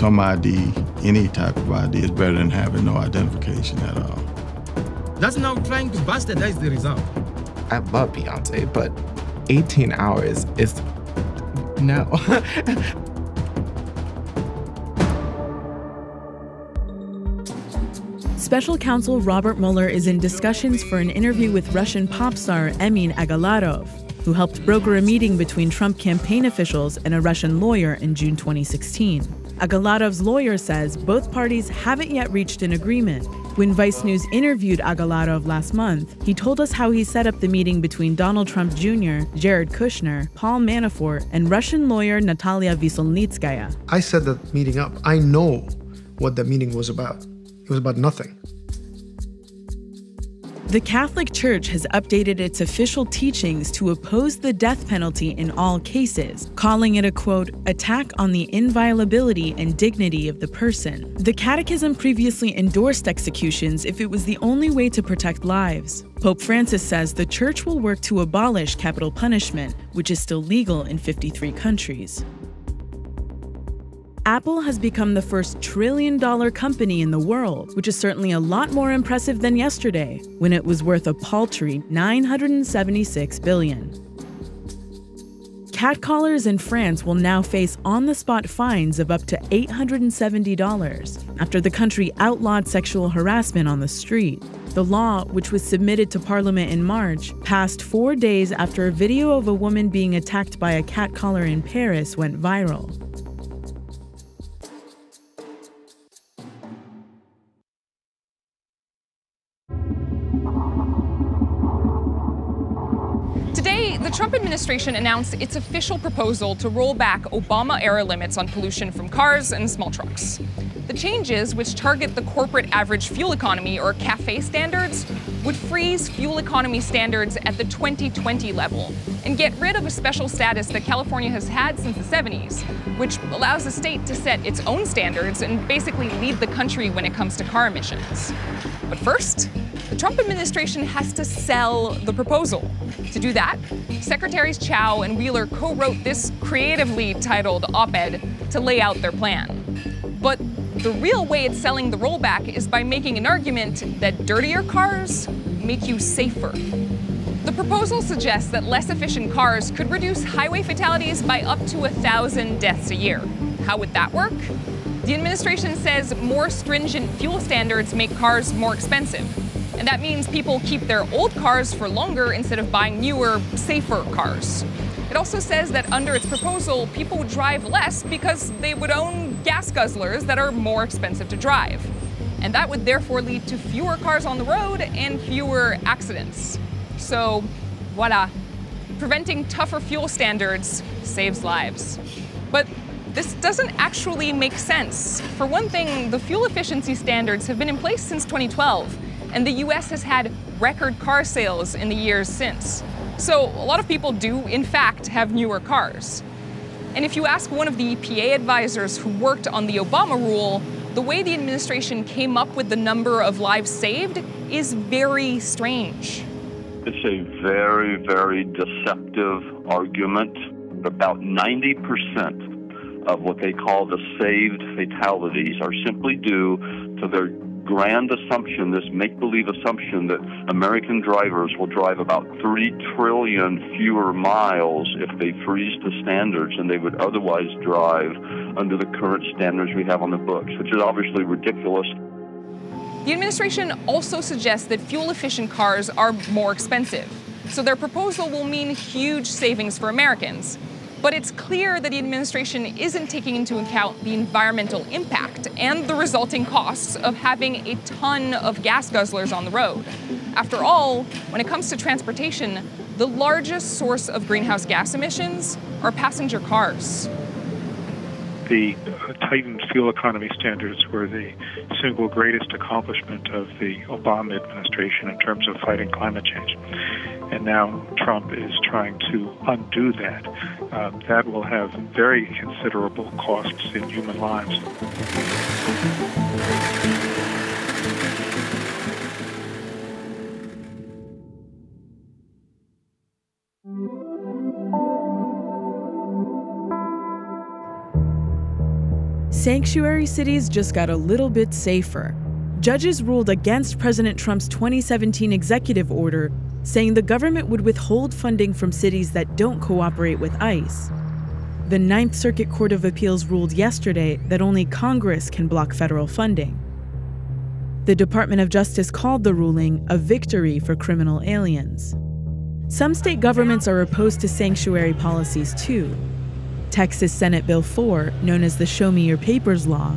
some ID, any type of ID, is better than having no identification at all. That's now trying to bastardize the result. I love Beyonce, but 18 hours is no. Special counsel Robert Mueller is in discussions for an interview with Russian pop star Emin Agalarov, who helped broker a meeting between Trump campaign officials and a Russian lawyer in June 2016. Agalarov's lawyer says both parties haven't yet reached an agreement. When Vice News interviewed Agalarov last month, he told us how he set up the meeting between Donald Trump Jr., Jared Kushner, Paul Manafort, and Russian lawyer Natalia Veselnitskaya. I set that meeting up. I know what that meeting was about. It was about nothing. The Catholic Church has updated its official teachings to oppose the death penalty in all cases, calling it a quote, attack on the inviolability and dignity of the person. The Catechism previously endorsed executions if it was the only way to protect lives. Pope Francis says the Church will work to abolish capital punishment, which is still legal in 53 countries. Apple has become the first trillion dollar company in the world, which is certainly a lot more impressive than yesterday, when it was worth a paltry 976 billion. Catcallers in France will now face on the spot fines of up to $870 after the country outlawed sexual harassment on the street. The law, which was submitted to Parliament in March, passed four days after a video of a woman being attacked by a catcaller in Paris went viral. The Trump administration announced its official proposal to roll back Obama era limits on pollution from cars and small trucks. The changes, which target the corporate average fuel economy or CAFE standards, would freeze fuel economy standards at the 2020 level and get rid of a special status that California has had since the 70s, which allows the state to set its own standards and basically lead the country when it comes to car emissions. But first, the Trump administration has to sell the proposal. To do that, Secretaries Chao and Wheeler co wrote this creatively titled op ed to lay out their plan. But the real way it's selling the rollback is by making an argument that dirtier cars make you safer. The proposal suggests that less efficient cars could reduce highway fatalities by up to 1,000 deaths a year. How would that work? The administration says more stringent fuel standards make cars more expensive. And that means people keep their old cars for longer instead of buying newer, safer cars. It also says that under its proposal, people would drive less because they would own gas guzzlers that are more expensive to drive. And that would therefore lead to fewer cars on the road and fewer accidents. So, voila. Preventing tougher fuel standards saves lives. But this doesn't actually make sense. For one thing, the fuel efficiency standards have been in place since 2012 and the US has had record car sales in the years since. So a lot of people do, in fact, have newer cars. And if you ask one of the EPA advisors who worked on the Obama rule, the way the administration came up with the number of lives saved is very strange. It's a very, very deceptive argument. About 90% of what they call the saved fatalities are simply due to their grand assumption, this make believe assumption that American drivers will drive about 3 trillion fewer miles if they freeze the standards than they would otherwise drive under the current standards we have on the books, which is obviously ridiculous. The administration also suggests that fuel efficient cars are more expensive. So their proposal will mean huge savings for Americans. But it's clear that the administration isn't taking into account the environmental impact and the resulting costs of having a ton of gas guzzlers on the road. After all, when it comes to transportation, the largest source of greenhouse gas emissions are passenger cars. The tightened fuel economy standards were the single greatest accomplishment of the Obama administration in terms of fighting climate change. And now Trump is trying to undo that. Uh, that will have very considerable costs in human lives. Sanctuary cities just got a little bit safer. Judges ruled against President Trump's 2017 executive order, saying the government would withhold funding from cities that don't cooperate with ICE. The Ninth Circuit Court of Appeals ruled yesterday that only Congress can block federal funding. The Department of Justice called the ruling a victory for criminal aliens. Some state governments are opposed to sanctuary policies too. Texas Senate Bill 4, known as the Show Me Your Papers Law,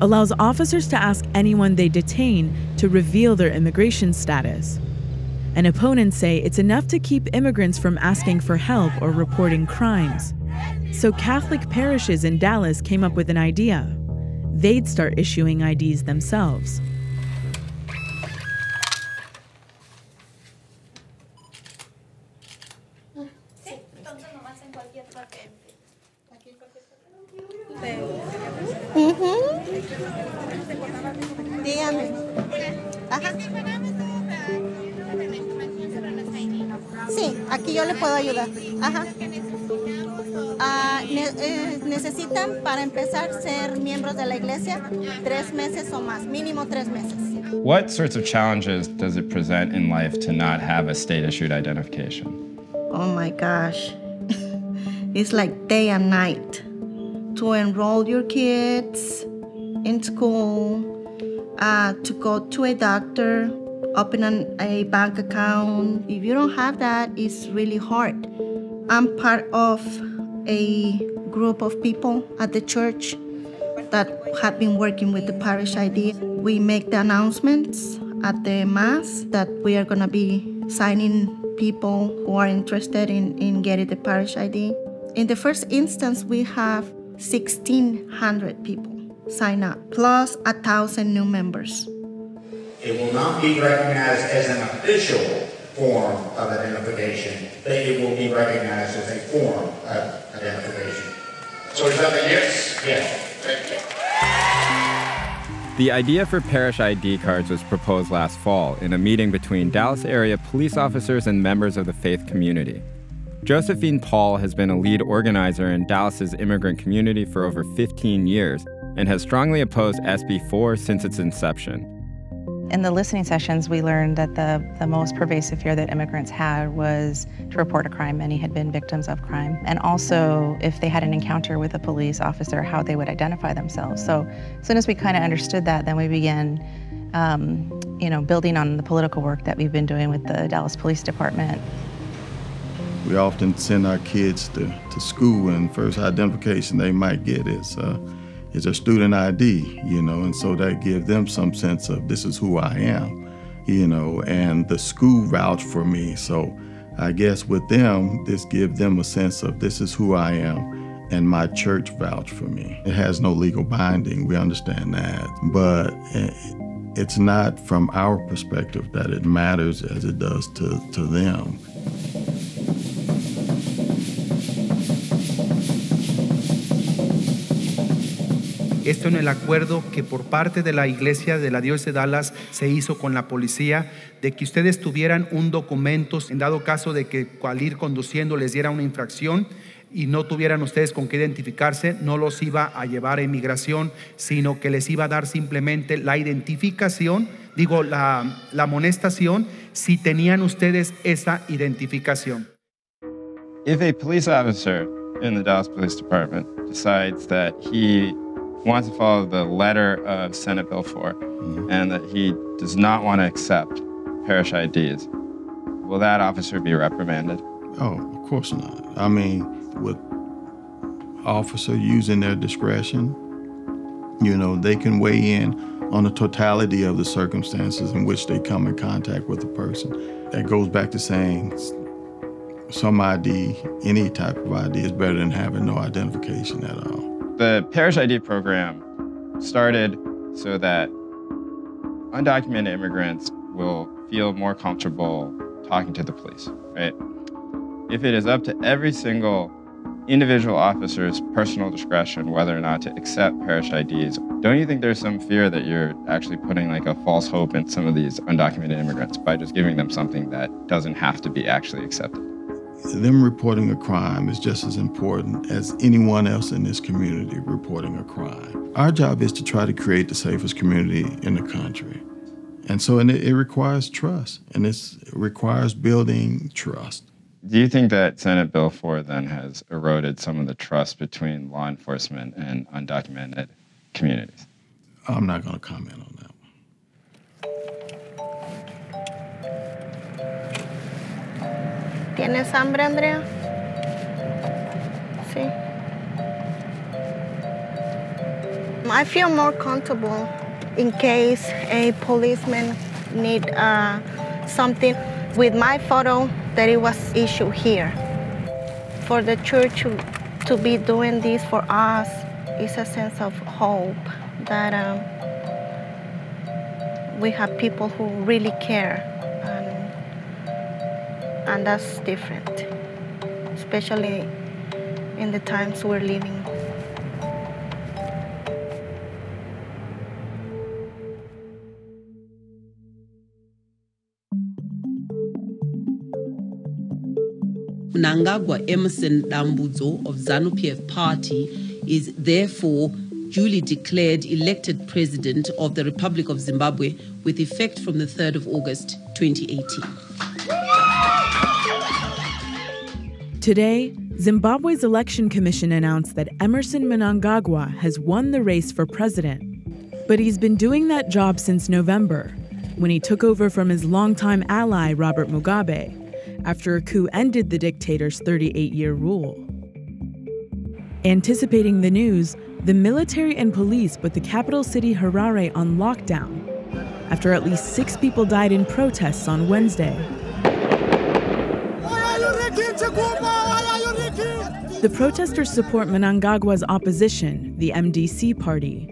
allows officers to ask anyone they detain to reveal their immigration status. And opponents say it's enough to keep immigrants from asking for help or reporting crimes. So Catholic parishes in Dallas came up with an idea. They'd start issuing IDs themselves. Eh, necesitan para empezar ser miembros de la iglesia tres meses o más, mínimo tres meses. What sorts of challenges does it present in life to not have a state issued identification? Oh my gosh. it's like day and night to enroll your kids in school, uh, to go to a doctor, open an, a bank account. If you don't have that, it's really hard. I'm part of a group of people at the church that have been working with the parish ID. We make the announcements at the Mass that we are going to be signing people who are interested in, in getting the parish ID. In the first instance, we have 1,600 people sign up, plus a thousand new members. It will not be recognized as an official form of identification, but it will be recognized as a form of identification. So is that a yes? Yes. Thank you. The idea for parish ID cards was proposed last fall in a meeting between Dallas area police officers and members of the faith community. Josephine Paul has been a lead organizer in Dallas's immigrant community for over 15 years and has strongly opposed SB 4 since its inception. In the listening sessions, we learned that the, the most pervasive fear that immigrants had was to report a crime. Many had been victims of crime. And also, if they had an encounter with a police officer, how they would identify themselves. So as soon as we kind of understood that, then we began, um, you know, building on the political work that we've been doing with the Dallas Police Department. We often send our kids to, to school, and first identification they might get is uh, is a student ID, you know, and so that gives them some sense of this is who I am, you know, and the school vouch for me. So I guess with them, this gives them a sense of this is who I am, and my church vouch for me. It has no legal binding, we understand that, but it's not from our perspective that it matters as it does to, to them. Esto en el acuerdo que por parte de la iglesia de la diócesis de Dallas se hizo con la policía, de que ustedes tuvieran un documento en dado caso de que al ir conduciendo les diera una infracción y no tuvieran ustedes con qué identificarse, no los iba a llevar a inmigración, sino que les iba a dar simplemente la identificación, digo, la, la amonestación, si tenían ustedes esa identificación. If a police officer in the Dallas Police Department decides that he wants to follow the letter of Senate Bill 4 mm-hmm. and that he does not want to accept parish IDs, will that officer be reprimanded? Oh, of course not. I mean, with officer using their discretion, you know, they can weigh in on the totality of the circumstances in which they come in contact with a person. That goes back to saying some ID, any type of ID, is better than having no identification at all. The parish ID program started so that undocumented immigrants will feel more comfortable talking to the police, right? If it is up to every single individual officer's personal discretion whether or not to accept parish IDs, don't you think there's some fear that you're actually putting like a false hope in some of these undocumented immigrants by just giving them something that doesn't have to be actually accepted? Them reporting a crime is just as important as anyone else in this community reporting a crime. Our job is to try to create the safest community in the country. And so and it, it requires trust, and it requires building trust. Do you think that Senate Bill 4 then has eroded some of the trust between law enforcement and undocumented communities? I'm not going to comment on that. ¿Tienes hambre, Andrea? Sí. I feel more comfortable in case a policeman need uh, something with my photo that it was issued here. For the church to, be doing this for us is a sense of hope that um, we have people who really care and that's different, especially in the times we're living. Mnangagwa Emmerson Dambudzo of ZANU-PF party is therefore duly declared elected president of the Republic of Zimbabwe with effect from the 3rd of August 2018. Today, Zimbabwe's election commission announced that Emmerson Mnangagwa has won the race for president. But he's been doing that job since November, when he took over from his longtime ally Robert Mugabe, after a coup ended the dictator's 38 year rule. Anticipating the news, the military and police put the capital city Harare on lockdown after at least six people died in protests on Wednesday. The protesters support Mnangagwa's opposition, the MDC party.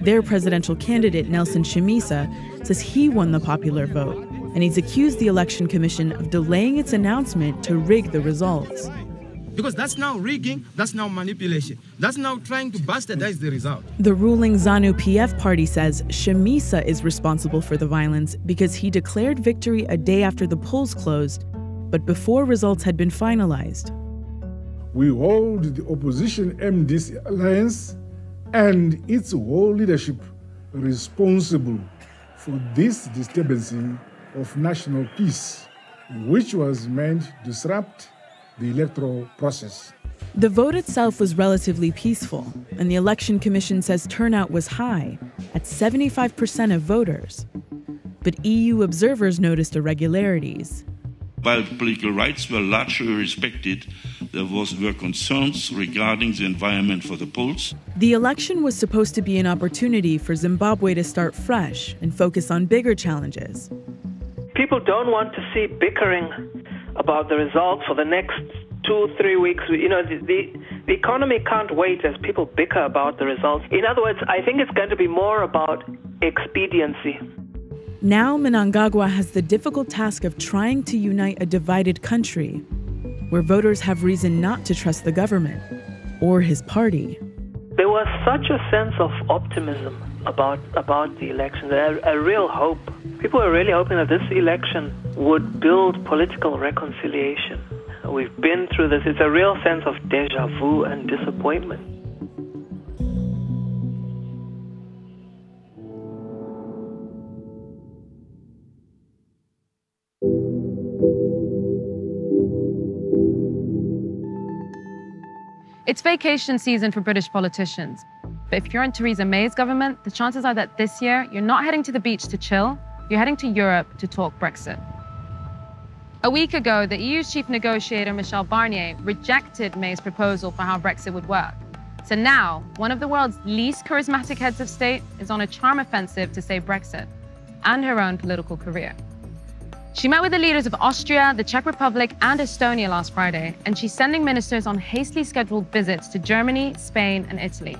Their presidential candidate, Nelson Chamisa, says he won the popular vote, and he's accused the Election Commission of delaying its announcement to rig the results. Because that's now rigging, that's now manipulation. That's now trying to bastardize the result. The ruling ZANU PF party says Chamisa is responsible for the violence because he declared victory a day after the polls closed, but before results had been finalized we hold the opposition MDC alliance and its whole leadership responsible for this disturbance of national peace, which was meant to disrupt the electoral process. The vote itself was relatively peaceful, and the Election Commission says turnout was high, at 75% of voters. But EU observers noticed irregularities. While political rights were largely respected, there was, were concerns regarding the environment for the polls. The election was supposed to be an opportunity for Zimbabwe to start fresh and focus on bigger challenges. People don't want to see bickering about the results for the next two, three weeks. You know, the, the, the economy can't wait as people bicker about the results. In other words, I think it's going to be more about expediency. Now, Mnangagwa has the difficult task of trying to unite a divided country where voters have reason not to trust the government or his party. There was such a sense of optimism about about the election, a, a real hope. People were really hoping that this election would build political reconciliation. We've been through this. It's a real sense of deja vu and disappointment. It's vacation season for British politicians. But if you're in Theresa May's government, the chances are that this year you're not heading to the beach to chill, you're heading to Europe to talk Brexit. A week ago, the EU's chief negotiator, Michel Barnier, rejected May's proposal for how Brexit would work. So now, one of the world's least charismatic heads of state is on a charm offensive to save Brexit and her own political career. She met with the leaders of Austria, the Czech Republic, and Estonia last Friday, and she's sending ministers on hastily scheduled visits to Germany, Spain, and Italy.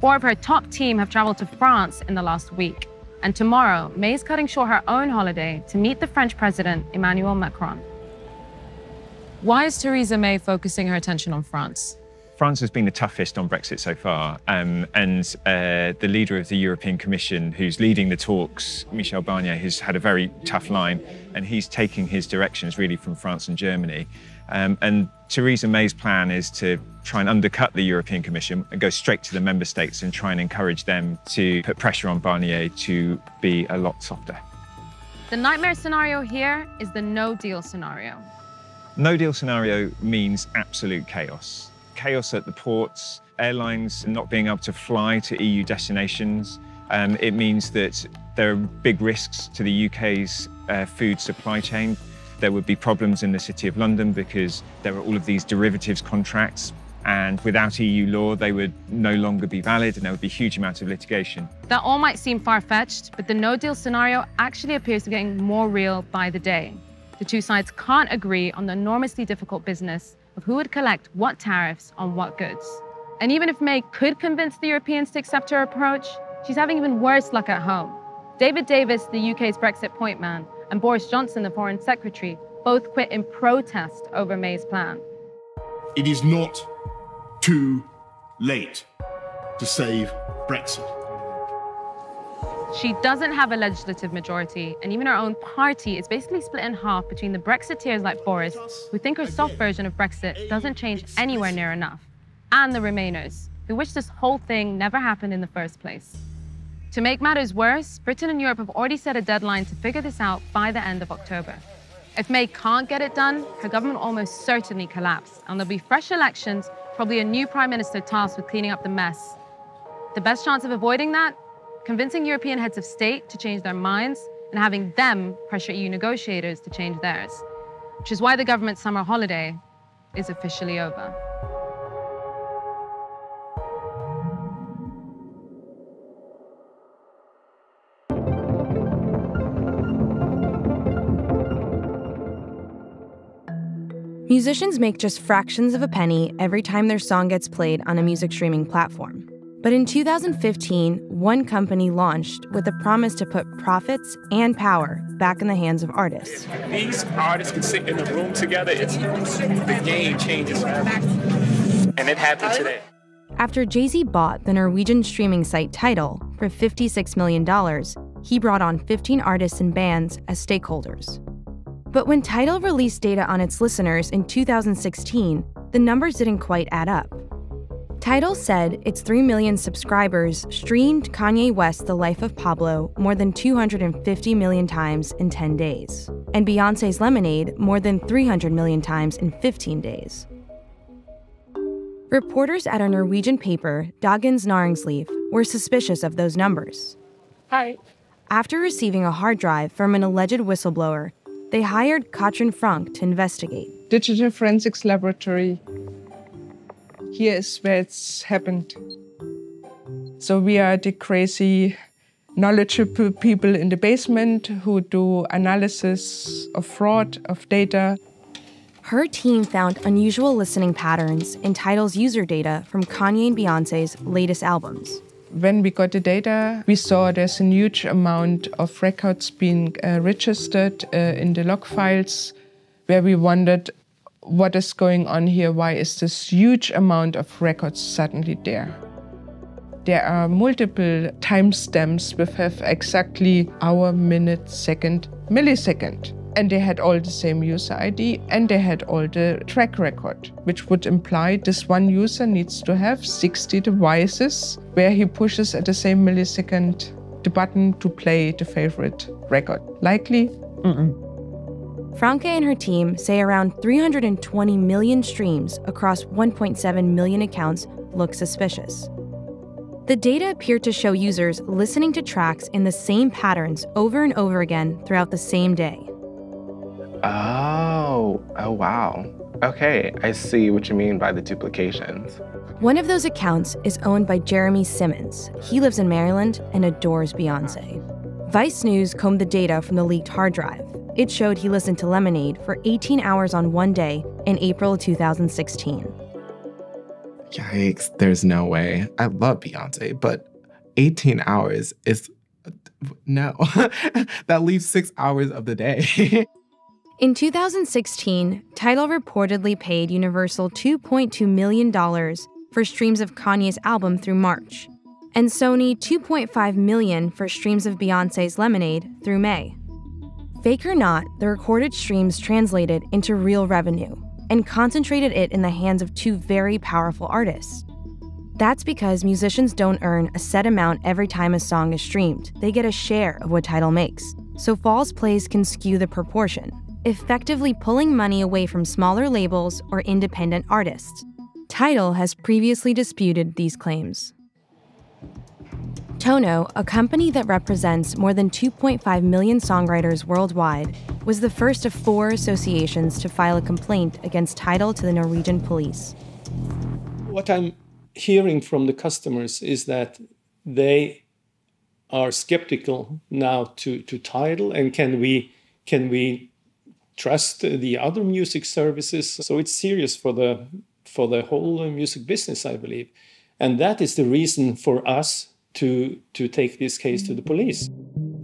Four of her top team have traveled to France in the last week. And tomorrow, May is cutting short her own holiday to meet the French president, Emmanuel Macron. Why is Theresa May focusing her attention on France? France has been the toughest on Brexit so far, um, and uh, the leader of the European Commission, who's leading the talks, Michel Barnier, has had a very tough line, and he's taking his directions really from France and Germany. Um, and Theresa May's plan is to try and undercut the European Commission and go straight to the member states and try and encourage them to put pressure on Barnier to be a lot softer. The nightmare scenario here is the no deal scenario. No deal scenario means absolute chaos chaos at the ports, airlines not being able to fly to EU destinations. Um, it means that there are big risks to the UK's uh, food supply chain. There would be problems in the City of London because there are all of these derivatives contracts and without EU law, they would no longer be valid and there would be huge amounts of litigation. That all might seem far-fetched, but the no-deal scenario actually appears to be getting more real by the day. The two sides can't agree on the enormously difficult business of who would collect what tariffs on what goods. And even if May could convince the Europeans to accept her approach, she's having even worse luck at home. David Davis, the UK's Brexit point man, and Boris Johnson, the Foreign Secretary, both quit in protest over May's plan. It is not too late to save Brexit. She doesn't have a legislative majority, and even her own party is basically split in half between the Brexiteers like Boris, who think her soft version of Brexit doesn't change anywhere near enough, and the Remainers, who wish this whole thing never happened in the first place. To make matters worse, Britain and Europe have already set a deadline to figure this out by the end of October. If May can't get it done, her government will almost certainly collapse, and there'll be fresh elections, probably a new prime minister tasked with cleaning up the mess. The best chance of avoiding that convincing European heads of state to change their minds and having them pressure EU negotiators to change theirs, which is why the government's summer holiday is officially over. Musicians make just fractions of a penny every time their song gets played on a music streaming platform. But in 2015, one company launched with a promise to put profits and power back in the hands of artists. These artists can sit in a room together, it's, the game changes. And it happened today. After Jay Z bought the Norwegian streaming site Tidal for $56 million, he brought on 15 artists and bands as stakeholders. But when Tidal released data on its listeners in 2016, the numbers didn't quite add up. Tidal said its 3 million subscribers streamed Kanye West's The Life of Pablo more than 250 million times in 10 days, and Beyonce's Lemonade more than 300 million times in 15 days. Reporters at a Norwegian paper, Dagens Næringsliv, were suspicious of those numbers. Hi. After receiving a hard drive from an alleged whistleblower, they hired Katrin Franke to investigate. Digital Forensics Laboratory here is where it's happened. So we are the crazy, knowledgeable people in the basement who do analysis of fraud, of data. Her team found unusual listening patterns in Tidal's user data from Kanye and Beyonce's latest albums. When we got the data, we saw there's a huge amount of records being uh, registered uh, in the log files, where we wondered what is going on here? Why is this huge amount of records suddenly there? There are multiple timestamps which have exactly hour, minute, second, millisecond. And they had all the same user ID and they had all the track record, which would imply this one user needs to have 60 devices where he pushes at the same millisecond the button to play the favorite record. Likely? Mm-mm. Franke and her team say around 320 million streams across 1.7 million accounts look suspicious. The data appear to show users listening to tracks in the same patterns over and over again throughout the same day. Oh, oh wow. Okay, I see what you mean by the duplications. One of those accounts is owned by Jeremy Simmons. He lives in Maryland and adores Beyonce. Vice News combed the data from the leaked hard drive it showed he listened to Lemonade for 18 hours on one day in April 2016. Yikes, there's no way. I love Beyonce, but 18 hours is no. that leaves six hours of the day. In 2016, Tidal reportedly paid Universal $2.2 million for streams of Kanye's album through March, and Sony 2.5 million for streams of Beyonce's Lemonade through May. Fake or not, the recorded streams translated into real revenue and concentrated it in the hands of two very powerful artists. That's because musicians don't earn a set amount every time a song is streamed. They get a share of what Tidal makes. So false plays can skew the proportion, effectively pulling money away from smaller labels or independent artists. Tidal has previously disputed these claims. Tono, a company that represents more than 2.5 million songwriters worldwide, was the first of four associations to file a complaint against Tidal to the Norwegian police. What I'm hearing from the customers is that they are skeptical now to, to Tidal and can we can we trust the other music services so it's serious for the for the whole music business I believe and that is the reason for us to to take this case to the police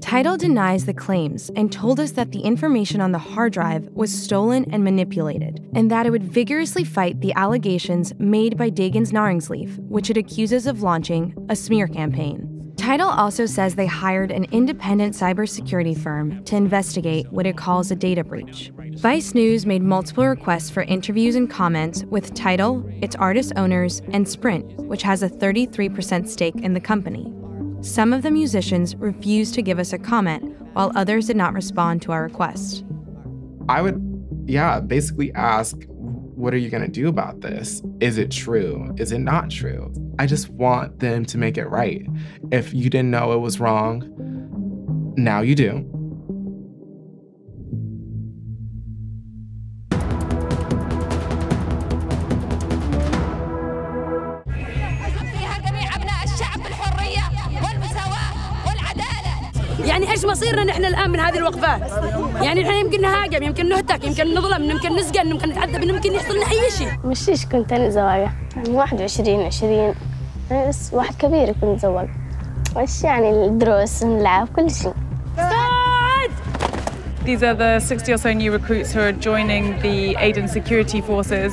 Tidal denies the claims and told us that the information on the hard drive was stolen and manipulated, and that it would vigorously fight the allegations made by Dagens Næringsliv, which it accuses of launching a smear campaign. Tidal also says they hired an independent cybersecurity firm to investigate what it calls a data breach. Vice News made multiple requests for interviews and comments with Tidal, its artist owners, and Sprint, which has a 33% stake in the company. Some of the musicians refused to give us a comment, while others did not respond to our request. I would, yeah, basically ask, what are you going to do about this? Is it true? Is it not true? I just want them to make it right. If you didn't know it was wrong, now you do. إيش مصيرنا نحن الآن من هذه الوقفات؟ يعني نحن يمكن نهاجم يمكن نهتك يمكن نظلم يمكن نسجن يمكن نتعذب يمكن يحصل لنا أي شيء. مش ليش كنت أنا زواجة 21 20 يعني بس واحد كبير يكون متزوج وش يعني الدروس نلعب كل شيء. These are the 60 or so new recruits who are joining the Aden security forces.